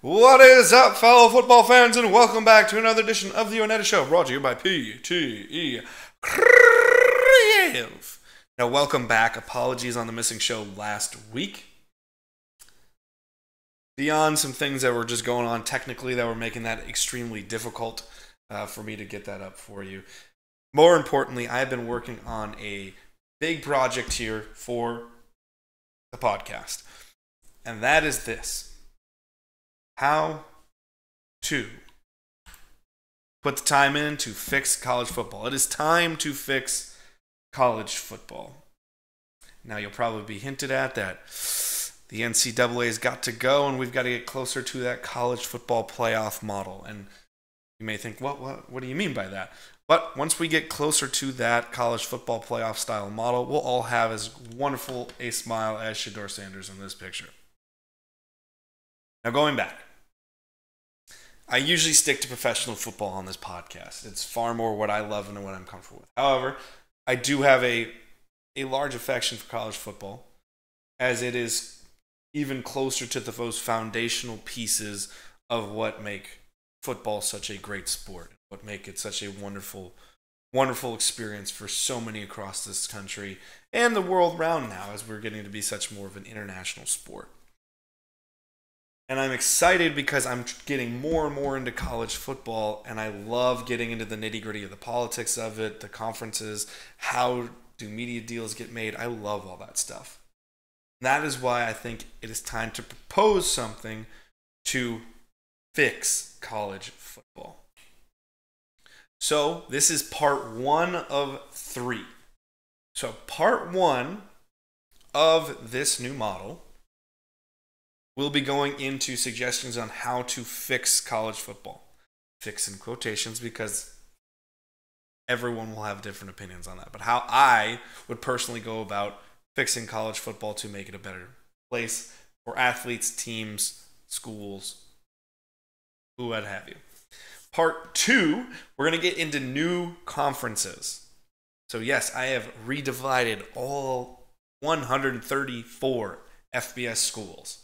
What is up, fellow football fans, and welcome back to another edition of the ONETA Show, brought to you by PTE Creative. Now, welcome back. Apologies on the missing show last week. Beyond some things that were just going on technically that were making that extremely difficult uh, for me to get that up for you. More importantly, I've been working on a big project here for the podcast, and that is this how to put the time in to fix college football. It is time to fix college football. Now, you'll probably be hinted at that the NCAA's got to go and we've got to get closer to that college football playoff model. And you may think, what, what, what do you mean by that? But once we get closer to that college football playoff style model, we'll all have as wonderful a smile as Shedeur Sanders in this picture. Now, going back, I usually stick to professional football on this podcast. It's far more what I love and what I'm comfortable with. However, I do have a a large affection for college football, as it is even closer to the most foundational pieces of what make football such a great sport, what make it such a wonderful, wonderful experience for so many across this country and the world round now, as we're getting to be such more of an international sport. And I'm excited because I'm getting more and more into college football, and I love getting into the nitty gritty of the politics of it, the conferences, how do media deals get made. I love all that stuff. That is why I think it is time to propose something to fix college football. So, this is part one of three. So, part one of this new model we'll be going into suggestions on how to fix college football. Fix in quotations because everyone will have different opinions on that. But how I would personally go about fixing college football to make it a better place for athletes, teams, schools, who would have you. Part two, we're going to get into new conferences. So, yes, I have redivided all 134 FBS schools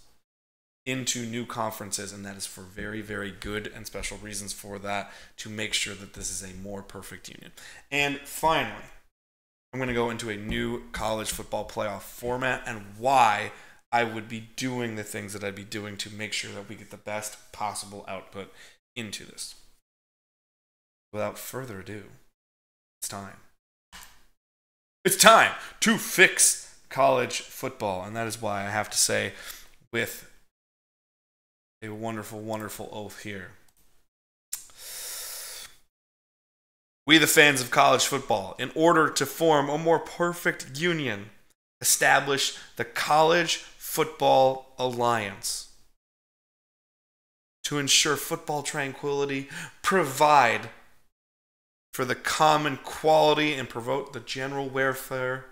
into new conferences, and that is for very, very good and special reasons for that to make sure that this is a more perfect union. And finally, I'm going to go into a new college football playoff format and why I would be doing the things that I'd be doing to make sure that we get the best possible output into this. Without further ado, it's time. It's time to fix college football, and that is why I have to say, with a wonderful, wonderful oath here. We, the fans of college football, in order to form a more perfect union, establish the College Football Alliance to ensure football tranquility, provide for the common quality, and promote the general welfare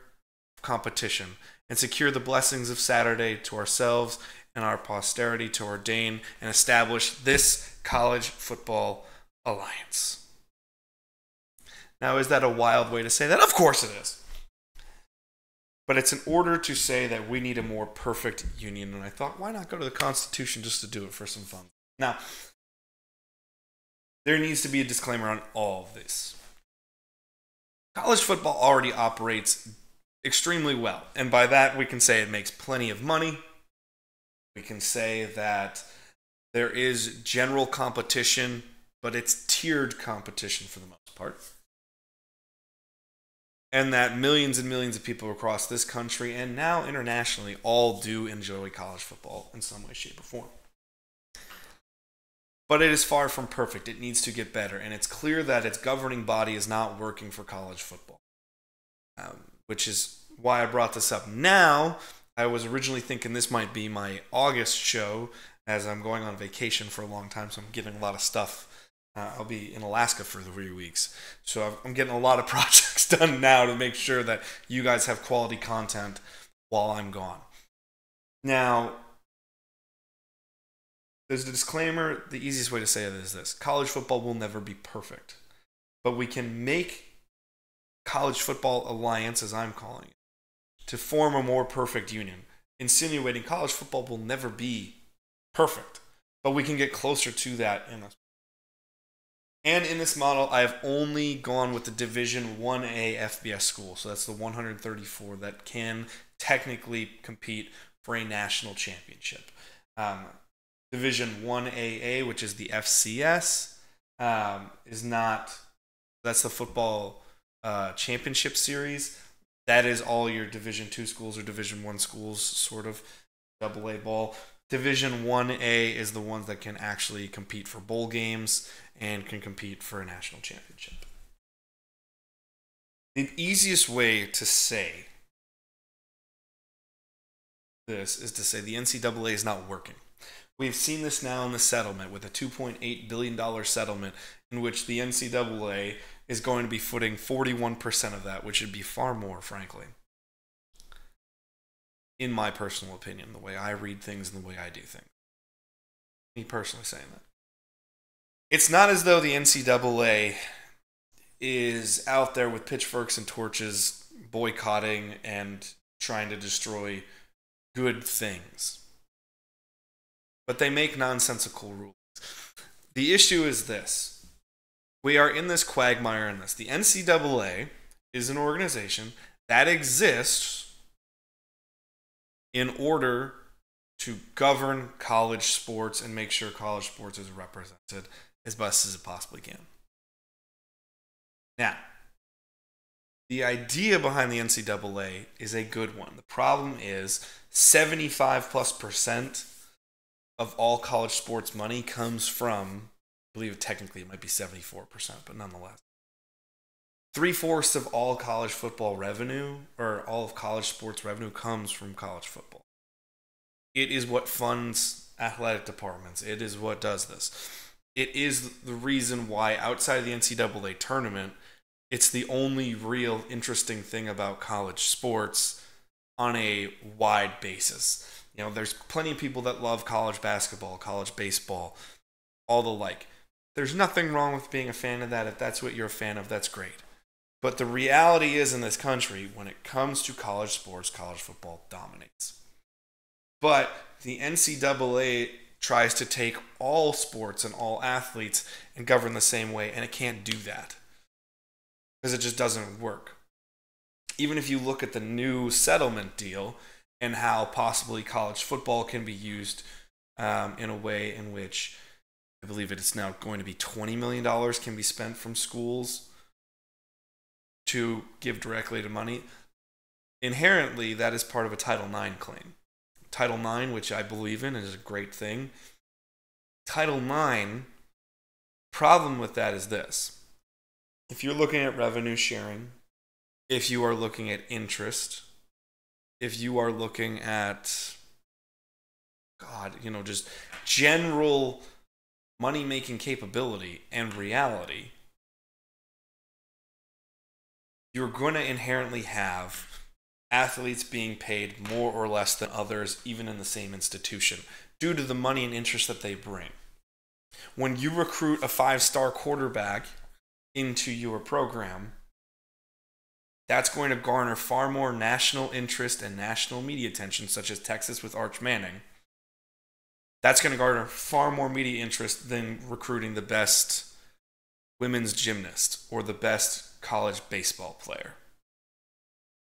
of competition, and secure the blessings of Saturday to ourselves and our posterity to ordain and establish this college football alliance. Now, is that a wild way to say that? Of course it is. But it's in order to say that we need a more perfect union. And I thought, why not go to the Constitution just to do it for some fun? Now, there needs to be a disclaimer on all of this. College football already operates extremely well. And by that, we can say it makes plenty of money, we can say that there is general competition, but it's tiered competition for the most part. And that millions and millions of people across this country and now internationally all do enjoy college football in some way, shape, or form. But it is far from perfect. It needs to get better. And it's clear that its governing body is not working for college football, um, which is why I brought this up now I was originally thinking this might be my August show as I'm going on vacation for a long time, so I'm getting a lot of stuff. Uh, I'll be in Alaska for three weeks, so I'm getting a lot of projects done now to make sure that you guys have quality content while I'm gone. Now, there's a disclaimer. The easiest way to say it is this college football will never be perfect, but we can make college football alliance, as I'm calling it, to form a more perfect union, insinuating college football will never be perfect. but we can get closer to that in this. And in this model, I've only gone with the Division 1A FBS school. So that's the 134 that can technically compete for a national championship. Um, Division 1AA, which is the FCS, um, is not, that's the football uh, championship series. That is all your Division 2 schools or Division 1 schools, sort of double A ball. Division 1A is the ones that can actually compete for bowl games and can compete for a national championship. The easiest way to say this is to say the NCAA is not working. We've seen this now in the settlement with a $2.8 billion settlement in which the NCAA is going to be footing 41% of that, which would be far more, frankly. In my personal opinion, the way I read things and the way I do things. Me personally saying that. It's not as though the NCAA is out there with pitchforks and torches boycotting and trying to destroy good things. But they make nonsensical rules. The issue is this we are in this quagmire in this. The NCAA is an organization that exists in order to govern college sports and make sure college sports is represented as best as it possibly can. Now, the idea behind the NCAA is a good one. The problem is 75 plus percent of all college sports money comes from, believe technically it might be 74%, but nonetheless. Three fourths of all college football revenue, or all of college sports revenue, comes from college football. It is what funds athletic departments, it is what does this. It is the reason why outside of the NCAA tournament, it's the only real interesting thing about college sports on a wide basis. You know, there's plenty of people that love college basketball, college baseball, all the like. There's nothing wrong with being a fan of that. If that's what you're a fan of, that's great. But the reality is in this country, when it comes to college sports, college football dominates. But the NCAA tries to take all sports and all athletes and govern the same way, and it can't do that because it just doesn't work. Even if you look at the new settlement deal and how possibly college football can be used um, in a way in which I believe it is now going to be $20 million can be spent from schools to give directly to money. Inherently, that is part of a Title IX claim. Title IX, which I believe in, is a great thing. Title IX, problem with that is this if you're looking at revenue sharing, if you are looking at interest, if you are looking at, God, you know, just general money making capability and reality, you're going to inherently have athletes being paid more or less than others, even in the same institution, due to the money and interest that they bring. When you recruit a five star quarterback, into your program, that's going to garner far more national interest and national media attention, such as Texas with Arch Manning. That's going to garner far more media interest than recruiting the best women's gymnast or the best college baseball player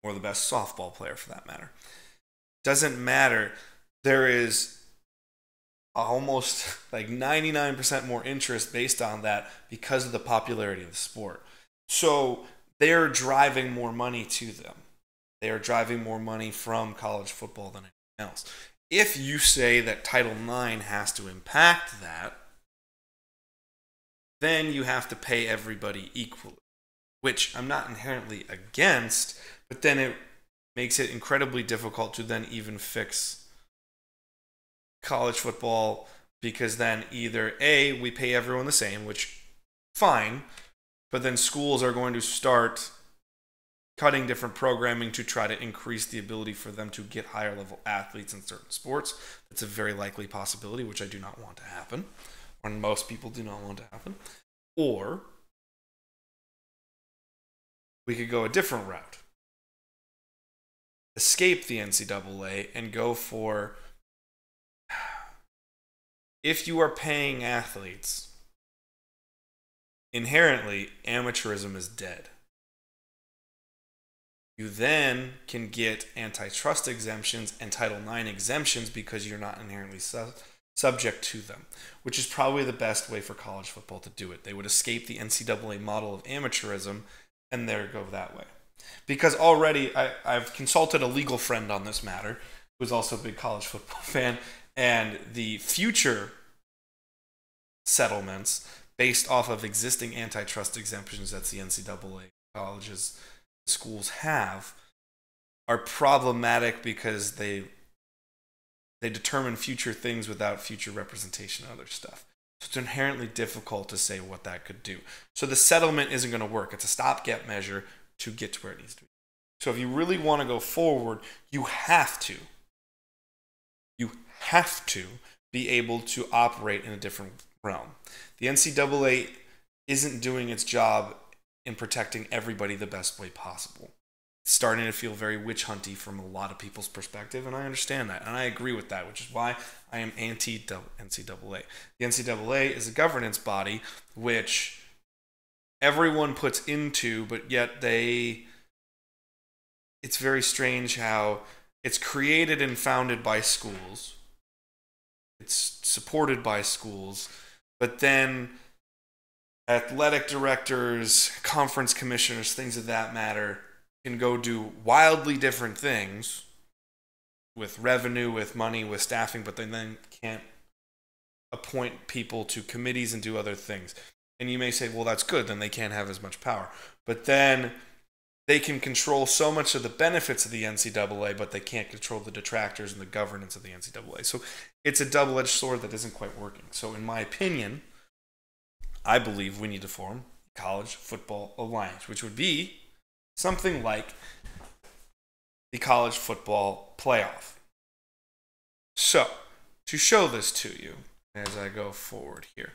or the best softball player for that matter. Doesn't matter. There is almost like 99% more interest based on that because of the popularity of the sport. So they're driving more money to them. They are driving more money from college football than anything else. If you say that Title IX has to impact that, then you have to pay everybody equally, which I'm not inherently against, but then it makes it incredibly difficult to then even fix college football because then either A, we pay everyone the same, which fine, but then schools are going to start cutting different programming to try to increase the ability for them to get higher level athletes in certain sports. That's a very likely possibility, which I do not want to happen, or most people do not want to happen. Or we could go a different route. Escape the NCAA and go for if you are paying athletes, inherently amateurism is dead. You then can get antitrust exemptions and Title IX exemptions because you're not inherently su- subject to them, which is probably the best way for college football to do it. They would escape the NCAA model of amateurism and there go that way. Because already I, I've consulted a legal friend on this matter, who's also a big college football fan, and the future settlements based off of existing antitrust exemptions that the NCAA colleges schools have are problematic because they they determine future things without future representation of other stuff. So it's inherently difficult to say what that could do. So the settlement isn't going to work. It's a stopgap measure to get to where it needs to be. So if you really want to go forward, you have to. You have to be able to operate in a different realm. The NCAA isn't doing its job in protecting everybody the best way possible. It's starting to feel very witch hunty from a lot of people's perspective, and I understand that, and I agree with that, which is why I am anti NCAA. The NCAA is a governance body which everyone puts into, but yet they. It's very strange how it's created and founded by schools. It's supported by schools, but then athletic directors, conference commissioners, things of that matter can go do wildly different things with revenue, with money, with staffing, but they then can't appoint people to committees and do other things. And you may say, well, that's good, then they can't have as much power. But then they can control so much of the benefits of the NCAA, but they can't control the detractors and the governance of the NCAA. So it's a double edged sword that isn't quite working. So, in my opinion, I believe we need to form College Football Alliance, which would be something like the college football playoff. So, to show this to you as I go forward here.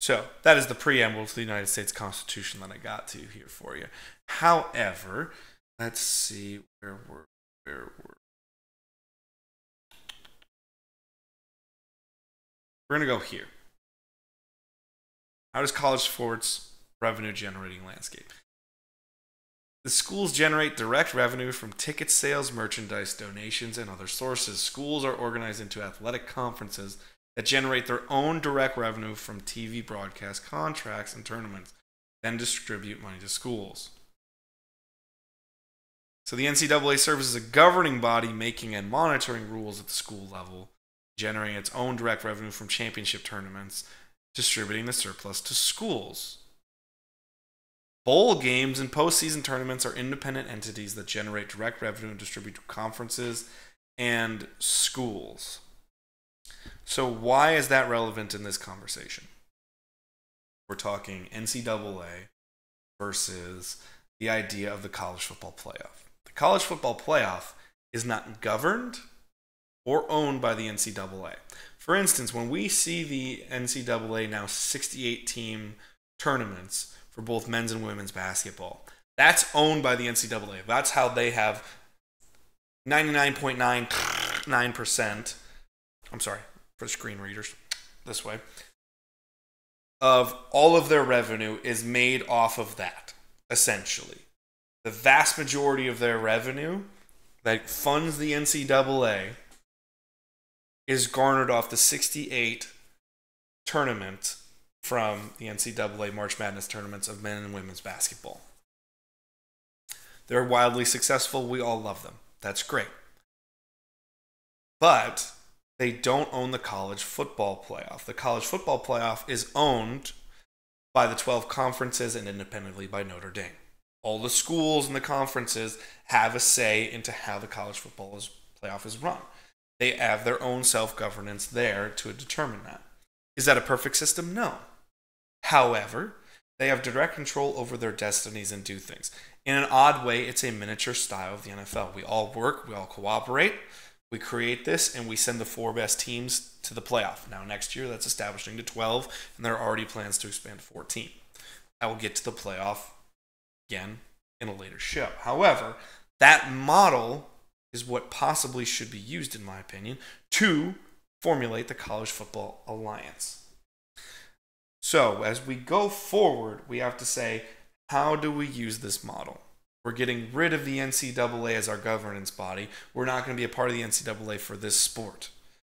So, that is the preamble to the United States Constitution that I got to here for you. However, let's see where we're where we're We're going to go here. How does college sports revenue generating landscape? The schools generate direct revenue from ticket sales, merchandise, donations, and other sources. Schools are organized into athletic conferences that generate their own direct revenue from TV broadcast contracts and tournaments, then distribute money to schools. So the NCAA serves as a governing body making and monitoring rules at the school level, generating its own direct revenue from championship tournaments, distributing the surplus to schools. Bowl games and postseason tournaments are independent entities that generate direct revenue and distribute to conferences and schools. So, why is that relevant in this conversation? We're talking NCAA versus the idea of the college football playoff. The college football playoff is not governed or owned by the NCAA. For instance, when we see the NCAA now 68 team tournaments for both men's and women's basketball, that's owned by the NCAA. That's how they have 99.99%. I'm sorry, for screen readers, this way. Of all of their revenue is made off of that, essentially. The vast majority of their revenue that funds the NCAA is garnered off the 68 tournament from the NCAA March Madness tournaments of men and women's basketball. They're wildly successful. We all love them. That's great. But they don't own the college football playoff. The college football playoff is owned by the 12 conferences and independently by Notre Dame. All the schools and the conferences have a say into how the college football playoff is run. They have their own self governance there to determine that. Is that a perfect system? No. However, they have direct control over their destinies and do things. In an odd way, it's a miniature style of the NFL. We all work, we all cooperate, we create this, and we send the four best teams to the playoff. Now, next year, that's establishing to 12, and there are already plans to expand to 14. I will get to the playoff again in a later show. However, that model is what possibly should be used, in my opinion, to formulate the College Football Alliance. So, as we go forward, we have to say, how do we use this model? We're getting rid of the NCAA as our governance body. We're not going to be a part of the NCAA for this sport.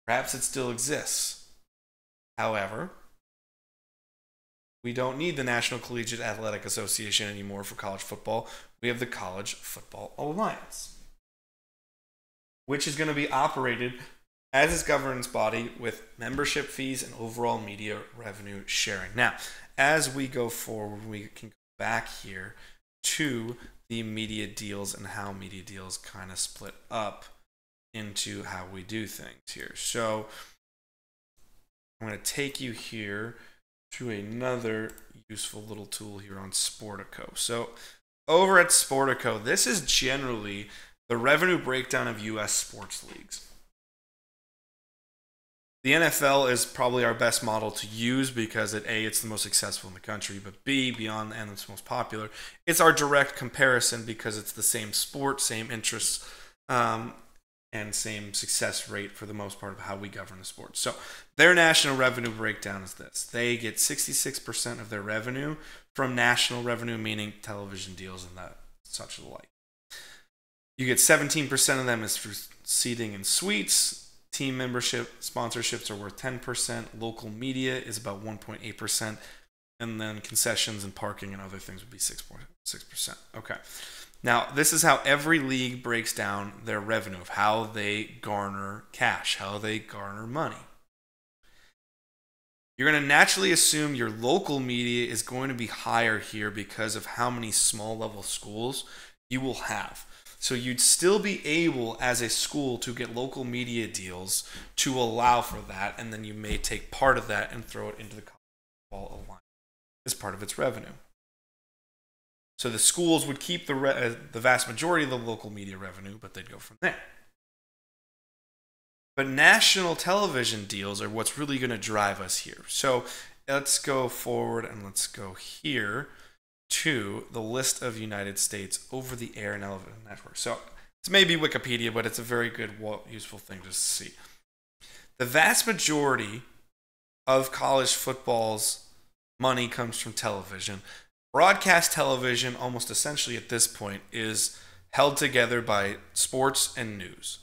Perhaps it still exists. However, we don't need the National Collegiate Athletic Association anymore for college football. We have the College Football Alliance, which is going to be operated as its governance body with membership fees and overall media revenue sharing. Now, as we go forward, we can go back here to the media deals and how media deals kind of split up into how we do things here. So I'm going to take you here to another useful little tool here on Sportico. So over at Sportico, this is generally the revenue breakdown of U.S. sports leagues. The NFL is probably our best model to use because it a it's the most successful in the country, but b beyond and it's most popular. It's our direct comparison because it's the same sport, same interests, um, and same success rate for the most part of how we govern the sport. So their national revenue breakdown is this: they get 66% of their revenue from national revenue, meaning television deals and that such like. You get 17% of them is for seating and suites. Team membership sponsorships are worth 10%. Local media is about 1.8%. And then concessions and parking and other things would be 6.6%. Okay. Now, this is how every league breaks down their revenue of how they garner cash, how they garner money. You're going to naturally assume your local media is going to be higher here because of how many small level schools you will have. So you'd still be able, as a school, to get local media deals to allow for that, and then you may take part of that and throw it into the football alliance as part of its revenue. So the schools would keep the re- uh, the vast majority of the local media revenue, but they'd go from there. But national television deals are what's really going to drive us here. So let's go forward and let's go here to the list of United States over the air and network. So it's maybe Wikipedia, but it's a very good, useful thing to see. The vast majority of college football's money comes from television. Broadcast television, almost essentially at this point, is held together by sports and news.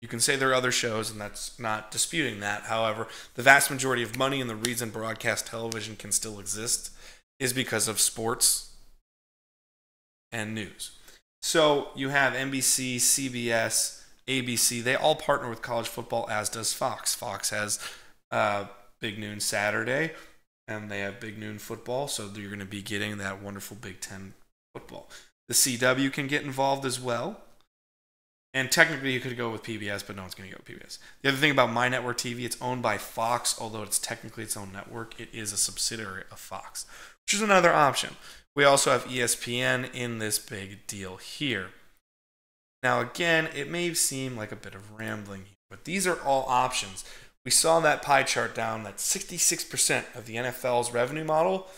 You can say there are other shows, and that's not disputing that. However, the vast majority of money and the reason broadcast television can still exist is because of sports and news. So you have NBC, CBS, ABC, they all partner with college football, as does Fox. Fox has uh, Big Noon Saturday, and they have Big Noon football, so you're going to be getting that wonderful Big Ten football. The CW can get involved as well. And technically, you could go with PBS, but no one's going to go with PBS. The other thing about My Network TV, it's owned by Fox, although it's technically its own network. It is a subsidiary of Fox which is another option. We also have ESPN in this big deal here. Now, again, it may seem like a bit of rambling, but these are all options. We saw that pie chart down that 66% of the NFL's revenue model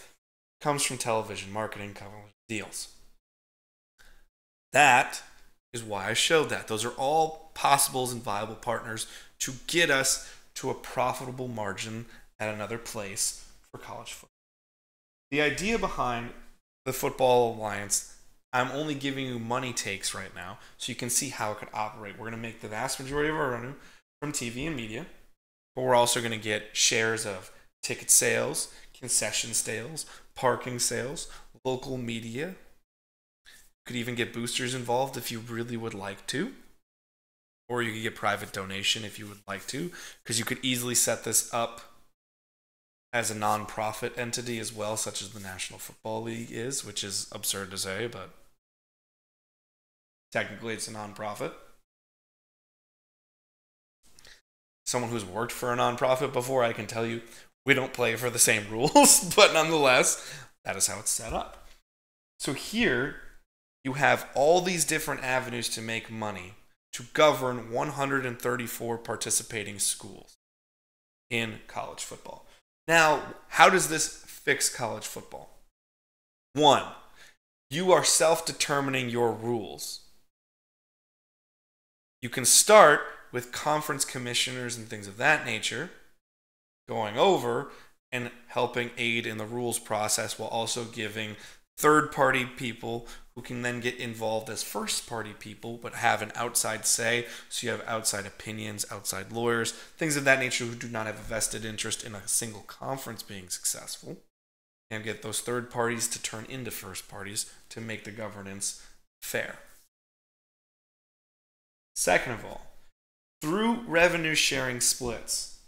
comes from television marketing deals. That is why I showed that. Those are all possibles and viable partners to get us to a profitable margin at another place for college football. The idea behind the Football Alliance, I'm only giving you money takes right now so you can see how it could operate. We're going to make the vast majority of our revenue from TV and media, but we're also going to get shares of ticket sales, concession sales, parking sales, local media. You could even get boosters involved if you really would like to. Or you could get private donation if you would like to, because you could easily set this up as a non-profit entity as well, such as the National Football League is, which is absurd to say, but technically it's a non-profit. Someone who's worked for a non-profit before, I can tell you, we don't play for the same rules, but nonetheless, that is how it's set up. So here, you have all these different avenues to make money to govern 134 participating schools in college football. Now, how does this fix college football? One, you are self determining your rules. You can start with conference commissioners and things of that nature going over and helping aid in the rules process while also giving third party people who can then get involved as first party people but have an outside say. So you have outside opinions, outside lawyers, things of that nature who do not have a vested interest in a single conference being successful. And get those third parties to turn into first parties to make the governance fair. Second of all, through revenue sharing splits,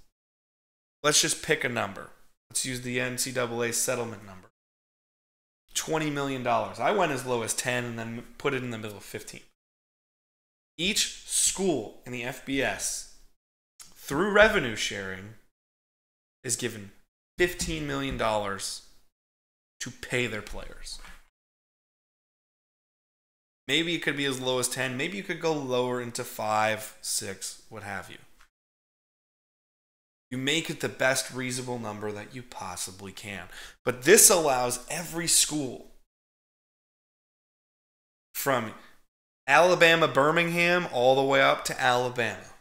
let's just pick a number. Let's use the NCAA settlement number. $20 million. I went as low as 10 and then put it in the middle of 15. Each school in the FBS, through revenue sharing, is given $15 million to pay their players. Maybe it could be as low as 10. Maybe you could go lower into 5, 6, what have you. You make it the best reasonable number that you possibly can. But this allows every school from Alabama, Birmingham, all the way up to Alabama.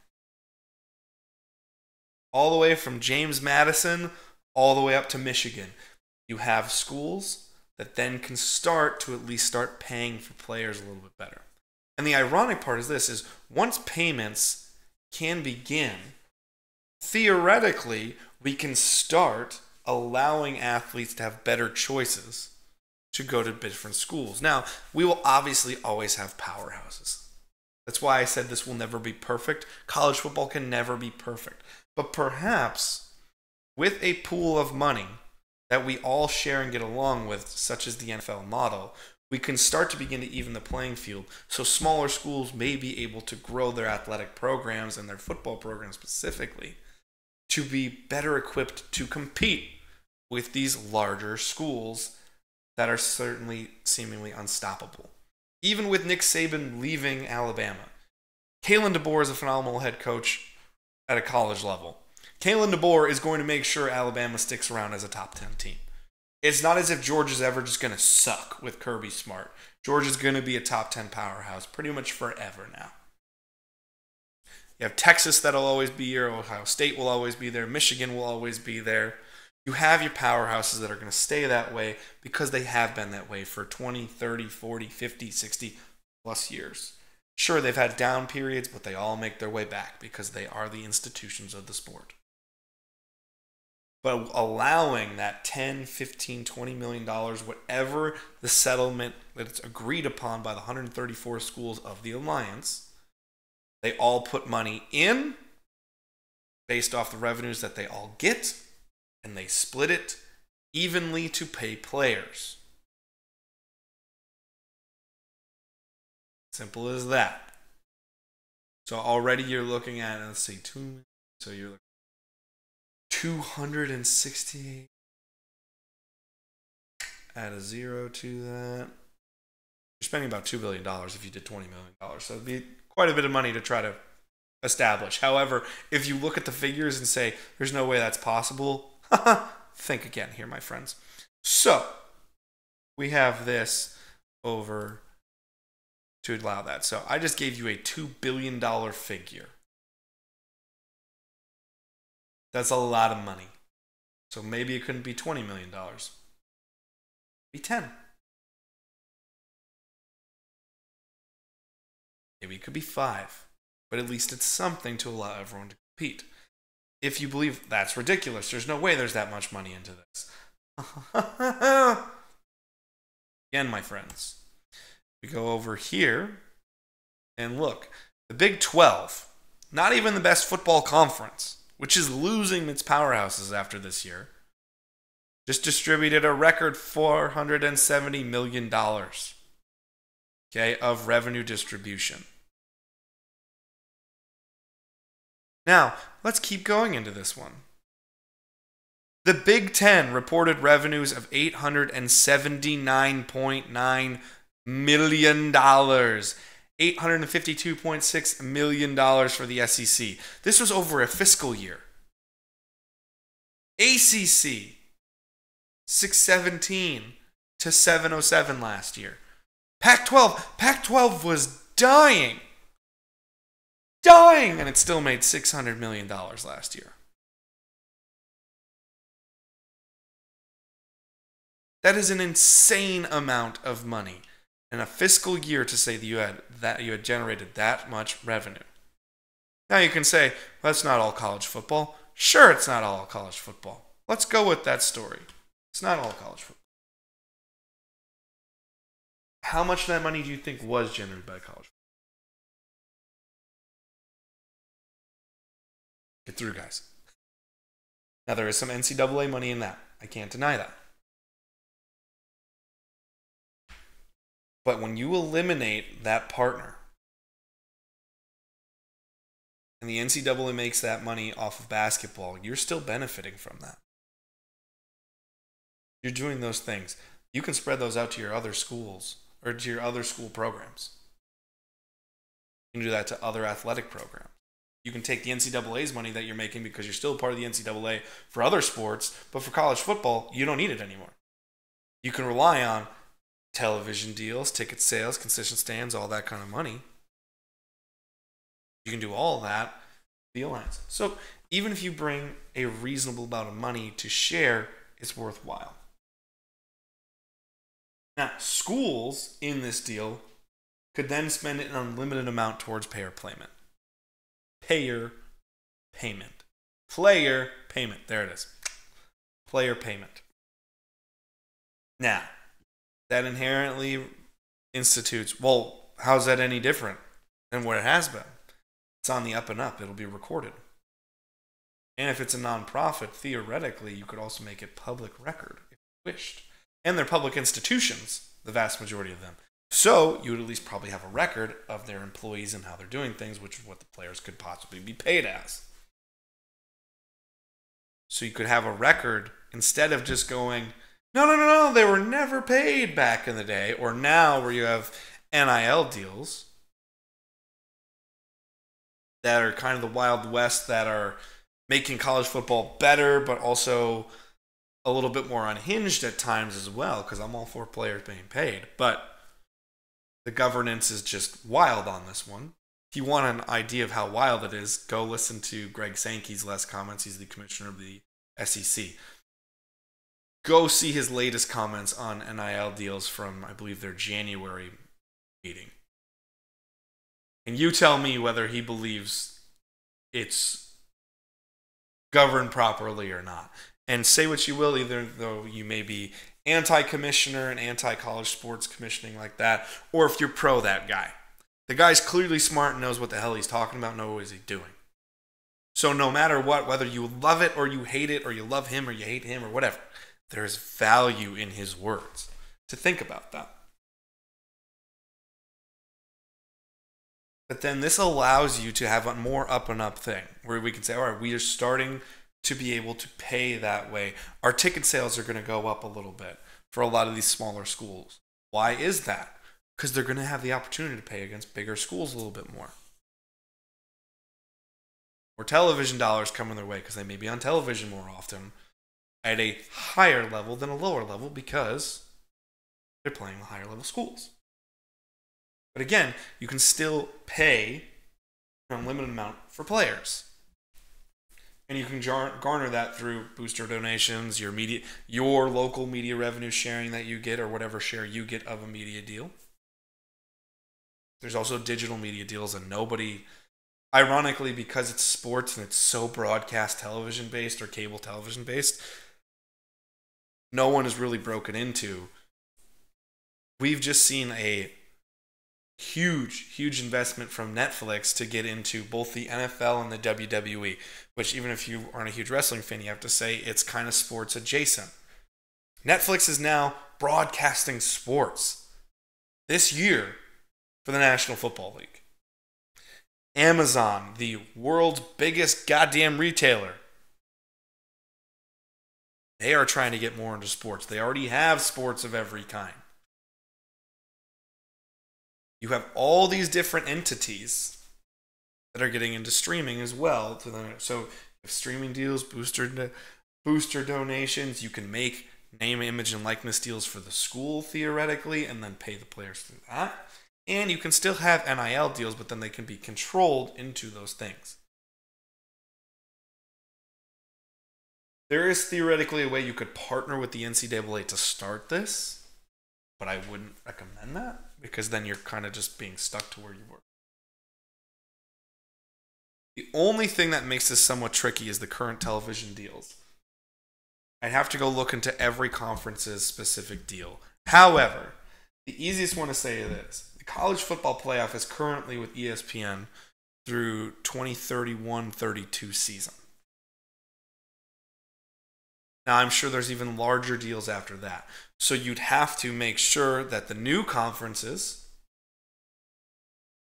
All the way from James Madison, all the way up to Michigan. You have schools that then can start to at least start paying for players a little bit better. And the ironic part is this is once payments can begin theoretically, we can start allowing athletes to have better choices to go to different schools. Now, we will obviously always have powerhouses. That's why I said this will never be perfect. College football can never be perfect. But perhaps with a pool of money that we all share and get along with, such as the NFL model, we can start to begin to even the playing field. So smaller schools may be able to grow their athletic programs and their football programs specifically to be better equipped to compete with these larger schools that are certainly seemingly unstoppable. Even with Nick Saban leaving Alabama, Kalen DeBoer is a phenomenal head coach at a college level. Kalen DeBoer is going to make sure Alabama sticks around as a top 10 team. It's not as if Georgia's ever just going to suck with Kirby Smart. Georgia's going to be a top 10 powerhouse pretty much forever now. You have Texas that'll always be here. Ohio State will always be there. Michigan will always be there. You have your powerhouses that are going to stay that way because they have been that way for 20, 30, 40, 50, 60 plus years. Sure, they've had down periods, but they all make their way back because they are the institutions of the sport. But allowing that 10, 15, 20 million dollars, whatever the settlement that's agreed upon by the 134 schools of the alliance, they all put money in based off the revenues that they all get, and they split it evenly to pay players. Simple as that. So already you're looking at let's see two. So you're looking two hundred and sixty-eight. Add a zero to that. You're spending about two billion dollars if you did twenty million dollars. So it'd be quite a bit of money to try to establish. However, if you look at the figures and say, there's no way that's possible, think again here, my friends. So, we have this over to allow that. So, I just gave you a $2 billion figure. That's a lot of money. So, maybe it couldn't be $20 million. Be 10. Maybe it could be five, but at least it's something to allow everyone to compete. If you believe that's ridiculous, there's no way there's that much money into this. Again, my friends, we go over here and look. The Big 12, not even the best football conference, which is losing its powerhouses after this year, just distributed a record $470 million okay, of revenue distribution. Now, let's keep going into this one. The Big Ten reported revenues of $879.9 million. $852.6 million for the SEC. This was over a fiscal year. ACC, 617 to 707 last year. Pac 12, Pac 12 was dying dying, and it still made $600 million last year. That is an insane amount of money in a fiscal year to say that you had that you had generated that much revenue. Now you can say, well, that's not all college football. Sure, it's not all college football. Let's go with that story. It's not all college football. How much of that money do you think was generated by college? Get through, guys. Now, there is some NCAA money in that. I can't deny that. But when you eliminate that partner, and the NCAA makes that money off of basketball, you're still benefiting from that. You're doing those things. You can spread those out to your other schools or to your other school programs. You can do that to other athletic programs. You can take the NCAA's money that you're making because you're still part of the NCAA for other sports, but for college football, you don't need it anymore. You can rely on television deals, ticket sales, concession stands, all that kind of money. You can do all that the alliance. So even if you bring a reasonable amount of money to share, it's worthwhile. Now, schools in this deal could then spend an unlimited amount towards payer payment. Payer payment. Player payment. There it is. Player payment. Now, that inherently institutes, well, how's that any different than what it has been? It's on the up and up, it'll be recorded. And if it's a nonprofit, theoretically, you could also make it public record if you wished. And they're public institutions, the vast majority of them. So you would at least probably have a record of their employees and how they're doing things, which is what the players could possibly be paid as. So you could have a record instead of just going, no, no, no, no, they were never paid back in the day. Or now, where you have NIL deals that are kind of the Wild West that are making college football better, but also a little bit more unhinged at times as well, because I'm all for players being paid. But the governance is just wild on this one. If you want an idea of how wild it is, go listen to Greg Sankey's last comments. He's the commissioner of the SEC go see his latest comments on NIL deals from, I believe, their January meeting. And you tell me whether he believes it's governed properly or not. And say what you will, either though you may be anti commissioner and anti college sports commissioning like that, or if you're pro that guy. The guy's clearly smart and knows what the hell he's talking about, and knows what he's doing. So no matter what, whether you love it or you hate it, or you love him or you hate him or whatever, there's value in his words. To think about that. But then this allows you to have a more up and up thing where we can say, all right, we are starting to be able to pay that way. Our ticket sales are going to go up a little bit for a lot of these smaller schools. Why is that? Because they're going to have the opportunity to pay against bigger schools a little bit more. Or television dollars coming their way because they may be on television more often at a higher level than a lower level because they're playing the higher level schools. But again, you can still pay an unlimited amount for players. And you can garner that through booster donations, your media, your local media revenue sharing that you get, or whatever share you get of a media deal. There's also digital media deals, and nobody, ironically, because it's sports and it's so broadcast television based or cable television based, no one has really broken into. We've just seen a huge, huge investment from Netflix to get into both the NFL and the WWE, which, even if you aren't a huge wrestling fan, you have to say it's kind of sports adjacent. Netflix is now broadcasting sports this year for the National Football League. Amazon, the world's biggest goddamn retailer, they are trying to get more into sports. They already have sports of every kind. You have all these different entities that are getting into streaming as well. So, if streaming deals, booster booster donations, you can make name, image, and likeness deals for the school theoretically, and then pay the players through that. And you can still have NIL deals, but then they can be controlled into those things. There is theoretically a way you could partner with the NCAA to start this, but I wouldn't recommend that because then you're kind of just being stuck to where you were. The only thing that makes this somewhat tricky is the current television deals. I'd have to go look into every conference's specific deal. However, the easiest one to say is this the college football playoff is currently with ESPN through 2031 32 season. Now, I'm sure there's even larger deals after that. So you'd have to make sure that the new conferences,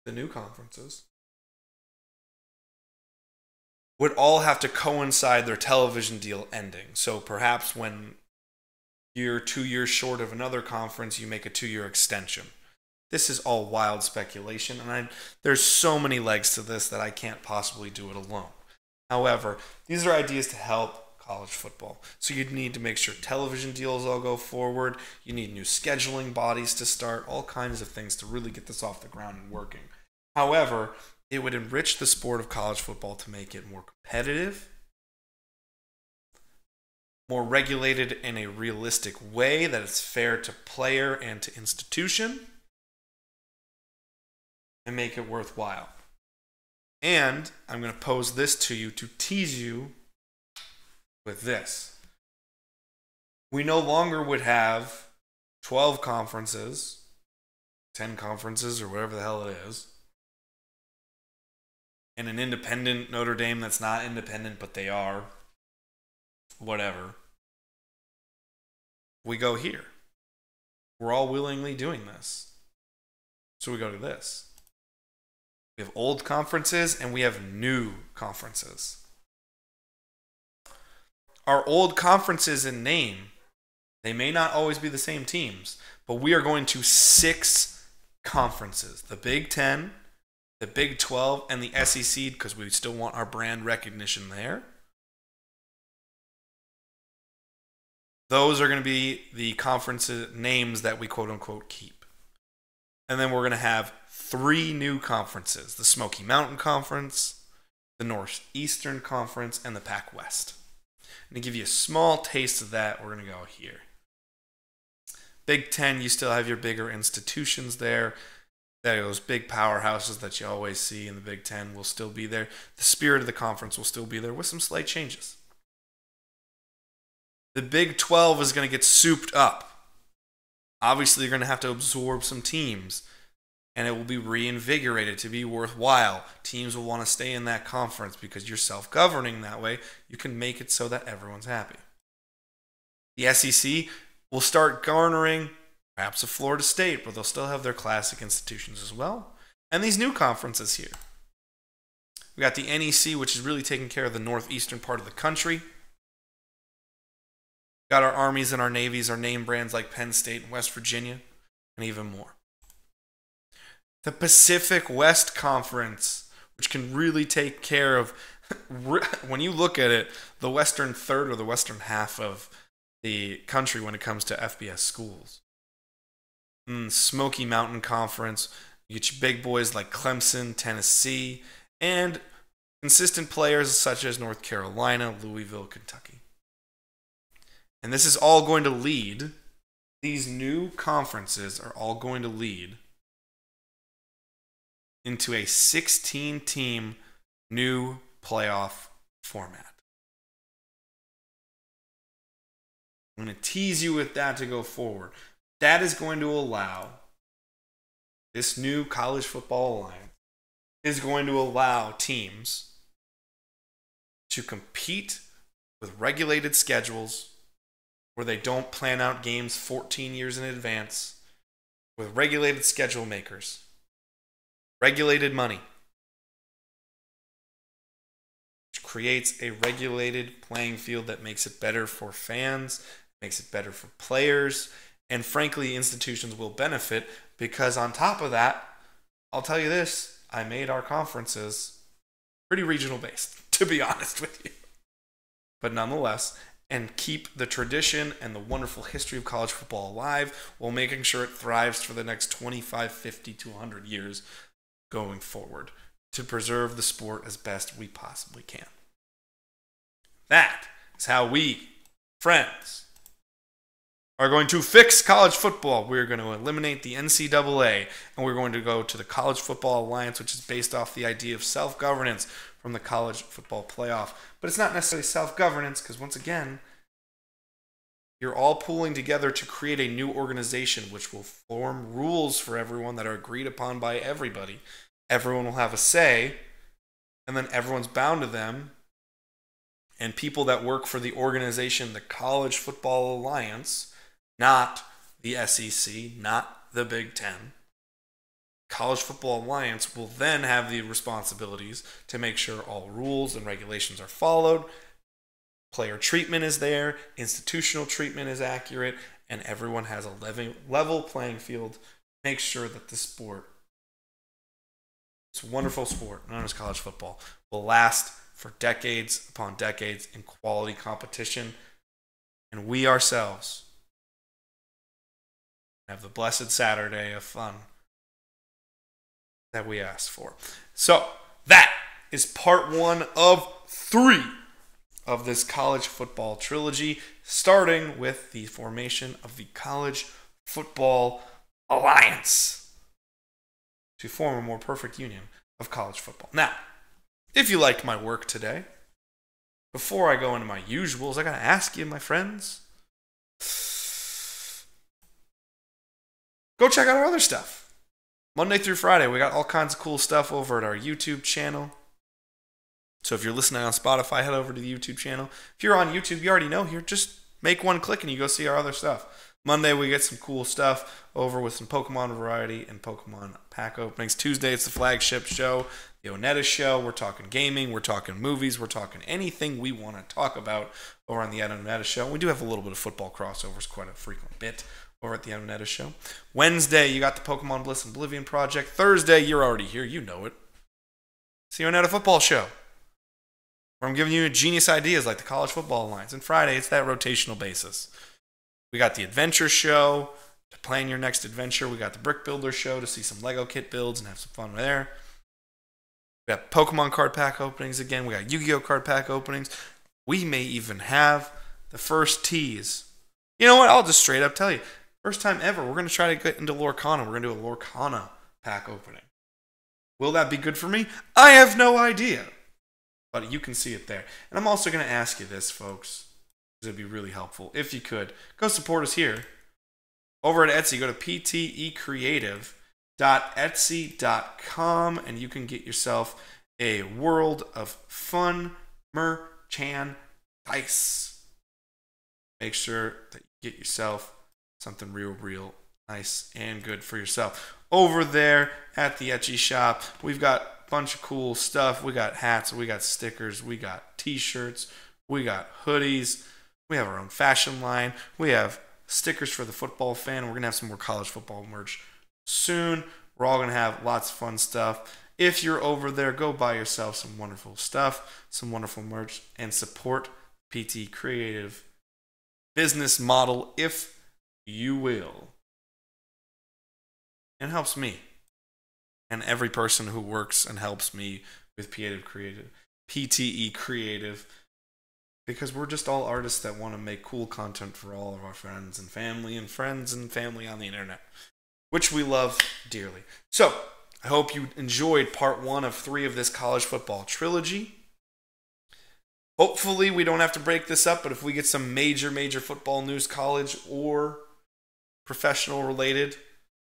the new conferences, would all have to coincide their television deal ending. So perhaps when you're two years short of another conference, you make a two year extension. This is all wild speculation, and I, there's so many legs to this that I can't possibly do it alone. However, these are ideas to help college football. So you'd need to make sure television deals all go forward. You need new scheduling bodies to start, all kinds of things to really get this off the ground and working. However, it would enrich the sport of college football to make it more competitive, more regulated in a realistic way that is fair to player and to institution, and make it worthwhile. And I'm going to pose this to you to tease you with this. We no longer would have 12 conferences, 10 conferences, or whatever the hell it is, and an independent Notre Dame that's not independent, but they are. Whatever. We go here. We're all willingly doing this. So we go to this. We have old conferences and we have new conferences our old conferences in name, they may not always be the same teams, but we are going to six conferences the Big Ten, the Big 12, and the SEC because we still want our brand recognition there. Those are going to be the conference uh, names that we quote unquote keep. And then we're going to have three new conferences the Smoky Mountain Conference, the Northeastern Conference, and the Pac West. And to give you a small taste of that, we're going to go here. Big Ten, you still have your bigger institutions there. Those big powerhouses that you always see in the Big Ten will still be there. The spirit of the conference will still be there with some slight changes. The Big 12 is going to get souped up. Obviously, you're going to have to absorb some teams and it will be reinvigorated to be worthwhile. Teams will want to stay in that conference because you're self governing that way. You can make it so that everyone's happy. The SEC will start garnering perhaps a Florida State, but they'll still have their classic institutions as well. And these new conferences here. We got the NEC, which is really taking care of the northeastern part of the country. Got our armies and our navies, our name brands like Penn State and West Virginia, and even more the Pacific West Conference, which can really take care of, when you look at it, the western third or the western half of the country when it comes to FBS schools. Mm, Smoky Mountain Conference, you get your big boys like Clemson, Tennessee, and consistent players such as North Carolina, Louisville, Kentucky. And this is all going to lead, these new conferences are all going to lead into a 16 team new playoff format. I'm going to tease you with that to go forward. That is going to allow this new college football alliance is going to allow teams to compete with regulated schedules where they don't plan out games 14 years in advance with regulated schedule makers regulated money, which creates a regulated playing field that makes it better for fans, makes it better for players, and frankly, institutions will benefit because, on top of that, I'll tell you this I made our conferences pretty regional based, to be honest with you. But nonetheless, and keep the tradition and the wonderful history of college football alive while making sure it thrives for the next 25, 50 to 100 years going forward to preserve the sport as best we possibly can. That is how we, friends, are going to fix college football. We're going to eliminate the NCAA and we're going to go to the College Football Alliance, which is based off the idea of self governance from the college football playoff. But it's not necessarily self governance because, once again, you're all pooling together to create a new organization which will form rules for everyone that are agreed upon by everybody. Everyone will have a say, and then everyone's bound to them. And people that work for the organization, the College Football Alliance, not the SEC, not the Big Ten. College Football Alliance will then have the responsibilities to make sure all rules and regulations are followed, player treatment is there, institutional treatment is accurate, and everyone has a level playing field. Make sure that the sport, a wonderful sport known as college football, will last for decades upon decades in quality competition. And we ourselves have the blessed Saturday of fun that we asked for. So, that is part one of three of this college football trilogy, starting with the formation of the College Football Alliance to form a more perfect union of college football. Now, if you liked my work today, before I go into my usuals, I gotta ask you, my friends go check out our other stuff. Monday through Friday, we got all kinds of cool stuff over at our YouTube channel. So if you're listening on Spotify, head over to the YouTube channel. If you're on YouTube, you already know here, just make one click and you go see our other stuff. Monday, we get some cool stuff over with some Pokemon variety and Pokemon pack openings. Tuesday, it's the flagship show, the ONETA show. We're talking gaming, we're talking movies, we're talking anything we want to talk about over on the ONETA show. We do have a little bit of football crossovers, quite a frequent bit over at the ONETA show. Wednesday, you got the Pokemon Bliss and Oblivion Project. Thursday, you're already here. You know it. It's the ONETA football show. I'm giving you genius ideas like the College Football Alliance. And Friday, it's that rotational basis. We got the Adventure Show to plan your next adventure. We got the Brick Builder Show to see some Lego kit builds and have some fun there. We got Pokemon card pack openings again. We got Yu Gi Oh card pack openings. We may even have the first tease. You know what? I'll just straight up tell you. First time ever, we're going to try to get into Lorcana. We're going to do a Lorcana pack opening. Will that be good for me? I have no idea. But you can see it there. And I'm also going to ask you this, folks, it'd be really helpful. If you could, go support us here. Over at Etsy, go to ptecreative.etsy.com and you can get yourself a world of fun merchandise. Make sure that you get yourself something real, real nice and good for yourself. Over there at the Etsy shop, we've got a bunch of cool stuff. We got hats, we got stickers, we got t-shirts, we got hoodies, we have our own fashion line, we have stickers for the football fan. We're gonna have some more college football merch soon. We're all gonna have lots of fun stuff. If you're over there, go buy yourself some wonderful stuff, some wonderful merch, and support PT Creative business model if you will. It helps me and every person who works and helps me with Creative, PTE Creative, because we're just all artists that want to make cool content for all of our friends and family and friends and family on the internet, which we love dearly. So, I hope you enjoyed part one of three of this college football trilogy. Hopefully, we don't have to break this up, but if we get some major, major football news, college or professional related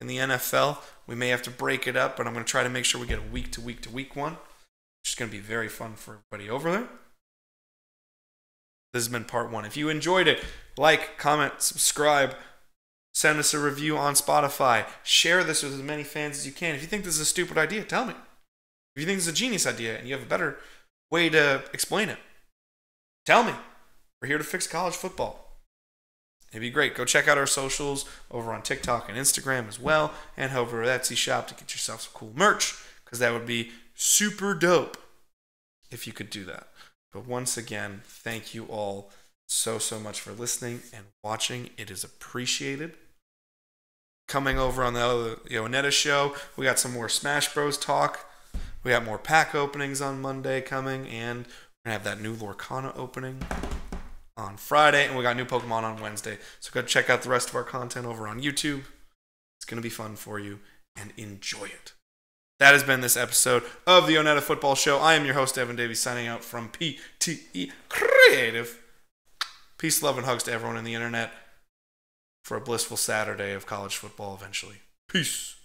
in the NFL. We may have to break it up, but I'm going to try to make sure we get a week to week to week one, which is going to be very fun for everybody over there. This has been part one. If you enjoyed it, like, comment, subscribe, send us a review on Spotify, share this with as many fans as you can. If you think this is a stupid idea, tell me. If you think this is a genius idea and you have a better way to explain it, tell me. We're here to fix college football. It'd be great. Go check out our socials over on TikTok and Instagram as well, and over at Etsy shop to get yourself some cool merch, because that would be super dope if you could do that. But once again, thank you all so, so much for listening and watching. It is appreciated. Coming over on the other show, we got some more Smash Bros. talk. We got more pack openings on Monday coming, and we're going to have that new Lorcana opening on Friday, and we got new Pokemon on Wednesday. So go check out the rest of our content over on YouTube. It's going to be fun for you, and enjoy it. That has been this episode of the ONETA Football Show. I am your host, Evan Davies, signing out from PTE Creative. Peace, love, and hugs to everyone on the internet for a blissful Saturday of college football eventually. Peace.